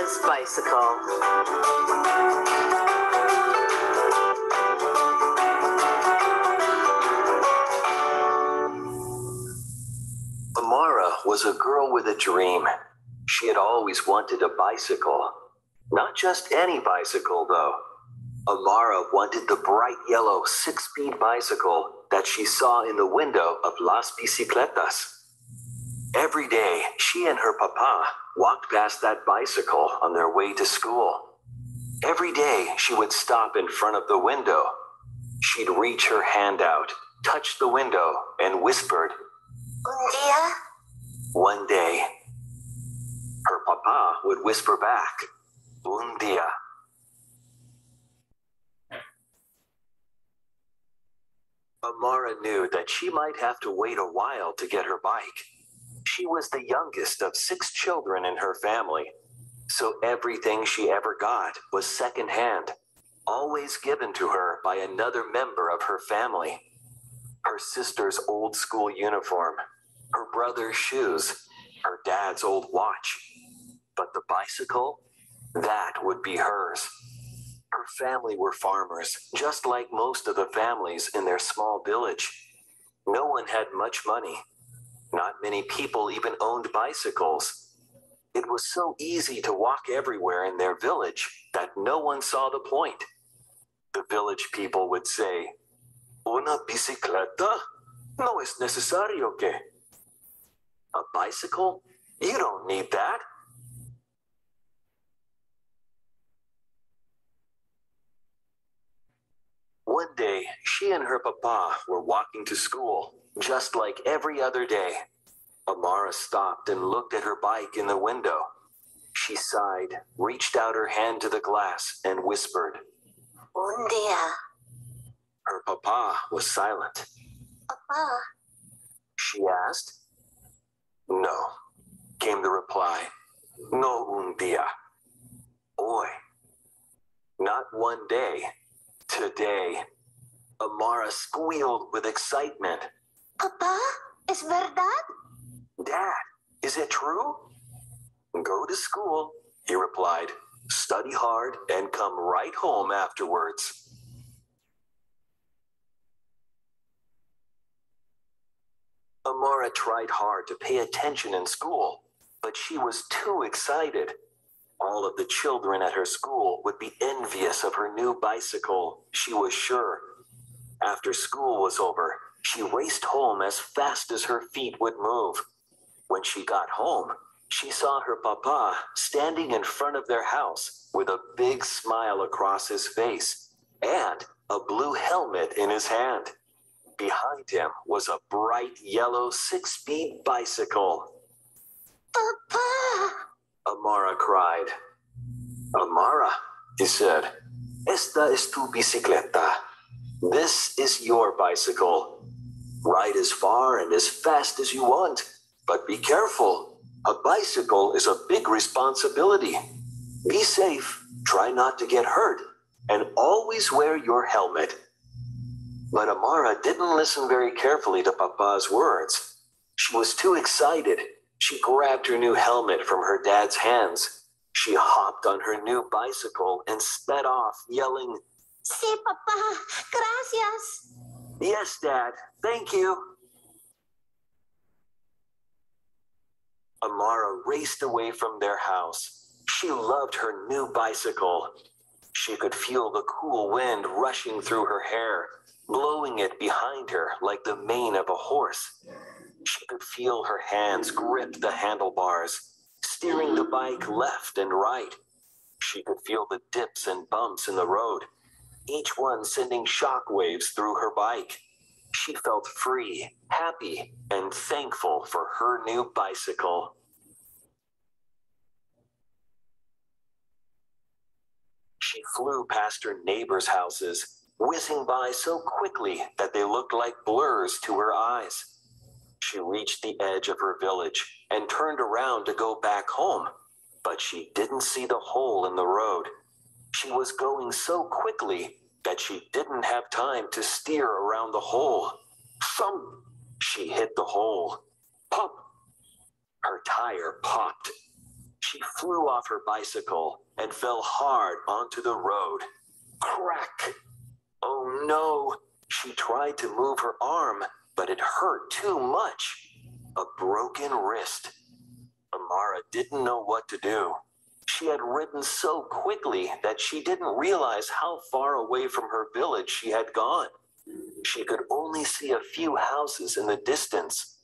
Papa's bicycle. Amara was a girl with a dream. She had always wanted a bicycle. Not just any bicycle, though. Amara wanted the bright yellow six speed bicycle that she saw in the window of Las Bicicletas. Every day, she and her papa walked past that bicycle on their way to school. Every day, she would stop in front of the window. She'd reach her hand out, touch the window, and whispered, Un día, one day. Her papa would whisper back, Un dia. Amara knew that she might have to wait a while to get her bike. She was the youngest of six children in her family, so everything she ever got was secondhand, always given to her by another member of her family. Her sister's old school uniform, her brother's shoes, her dad's old watch. But the bicycle, that would be hers. Her family were farmers, just like most of the families in their small village. No one had much money. Not many people even owned bicycles. It was so easy to walk everywhere in their village that no one saw the point. The village people would say, Una bicicleta? No es necesario que. A bicycle? You don't need that. One day, she and her papa were walking to school, just like every other day. Amara stopped and looked at her bike in the window. She sighed, reached out her hand to the glass, and whispered. un día. Her papa was silent. Papa, She asked. No, came the reply. No un día. Hoy. Not one day. Today. Amara squealed with excitement. Papa, es verdad? Dad, is it true? Go to school, he replied. Study hard and come right home afterwards. Amara tried hard to pay attention in school, but she was too excited. All of the children at her school would be envious of her new bicycle, she was sure. After school was over, she raced home as fast as her feet would move. When she got home, she saw her papa standing in front of their house with a big smile across his face and a blue helmet in his hand. Behind him was a bright yellow six speed bicycle. Papa, Amara cried. Amara, he said, esta es tu bicicleta. This is your bicycle. Ride as far and as fast as you want, but be careful. A bicycle is a big responsibility. Be safe, try not to get hurt, and always wear your helmet. But Amara didn't listen very carefully to Papa's words. She was too excited. She grabbed her new helmet from her dad's hands. She hopped on her new bicycle and sped off, yelling, sí, papá, gracias. Yes, Dad, thank you. Amara raced away from their house. She loved her new bicycle. She could feel the cool wind rushing through her hair, blowing it behind her like the mane of a horse. She could feel her hands grip the handlebars, steering the bike left and right. She could feel the dips and bumps in the road, each one sending shockwaves through her bike. She felt free, happy, and thankful for her new bicycle. She flew past her neighbors' houses, whizzing by so quickly that they looked like blurs to her eyes. She reached the edge of her village and turned around to go back home, but she didn't see the hole in the road. She was going so quickly that she didn't have time to steer around the hole. Thump! She hit the hole. Pop! Her tire popped. She flew off her bicycle and fell hard onto the road. Crack! Oh no! She tried to move her arm, but it hurt too much. A broken wrist. Amara didn't know what to do. She had ridden so quickly that she didn't realize how far away from her village she had gone. She could only see a few houses in the distance.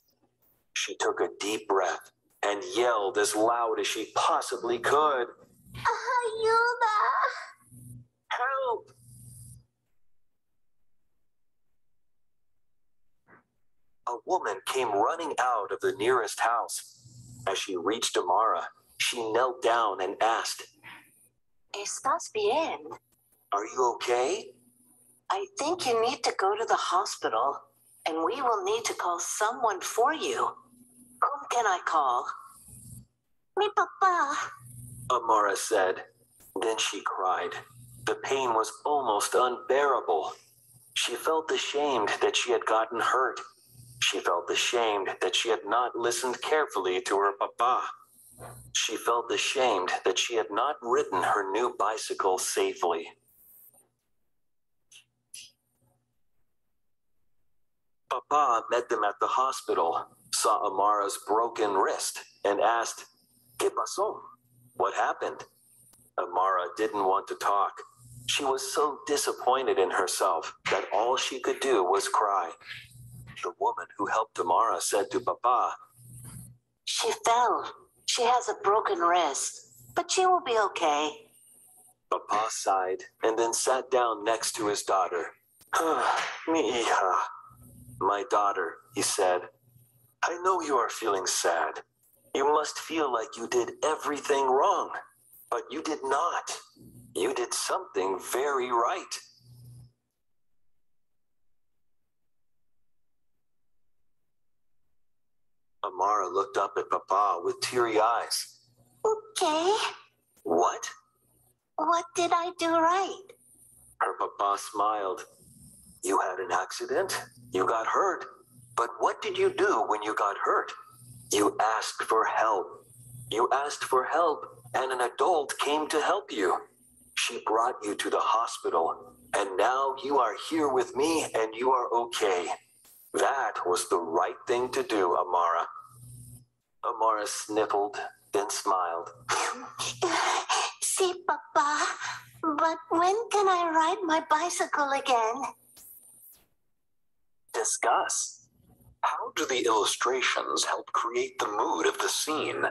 She took a deep breath and yelled as loud as she possibly could. Ayuda! Help! A woman came running out of the nearest house. As she reached Amara, she knelt down and asked, ¿Estás bien? Are you okay? I think you need to go to the hospital and we will need to call someone for you. Whom can I call? Mi papá. Amara said. Then she cried. The pain was almost unbearable. She felt ashamed that she had gotten hurt. She felt ashamed that she had not listened carefully to her papa. She felt ashamed that she had not ridden her new bicycle safely. Papa met them at the hospital, saw Amara's broken wrist, and asked, ¿Qué pasó? What happened? Amara didn't want to talk. She was so disappointed in herself that all she could do was cry. The woman who helped Amara said to Papa, She fell. She has a broken wrist, but she will be okay. Papa sighed and then sat down next to his daughter. Mi hija. Uh, my daughter, he said, I know you are feeling sad. You must feel like you did everything wrong, but you did not. You did something very right. Amara looked up at Papa with teary eyes. Okay. What? What did I do right? Her papa smiled. You had an accident. You got hurt. But what did you do when you got hurt? You asked for help. You asked for help, and an adult came to help you. She brought you to the hospital, and now you are here with me and you are okay. That was the right thing to do, Amara. Amara sniffled, then smiled. See, Papa. But when can I ride my bicycle again? Discuss. How do the illustrations help create the mood of the scene?